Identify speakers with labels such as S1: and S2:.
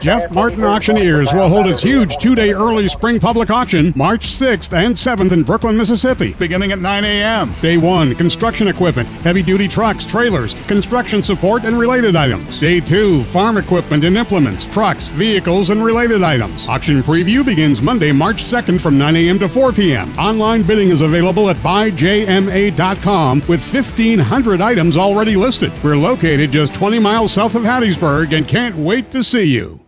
S1: Jeff Martin Auctioneers will hold its huge two day early spring public auction March 6th and 7th in Brooklyn, Mississippi, beginning at 9 a.m. Day 1 Construction equipment, heavy duty trucks, trailers, construction support, and related items. Day 2 Farm equipment and implements, trucks, vehicles, and related items. Auction preview begins Monday, March 2nd from 9 a.m. to 4 p.m. Online bidding is available at buyjma.com with 1,500 items already listed. We're located just 20 miles south of Hattiesburg and can't wait to see you.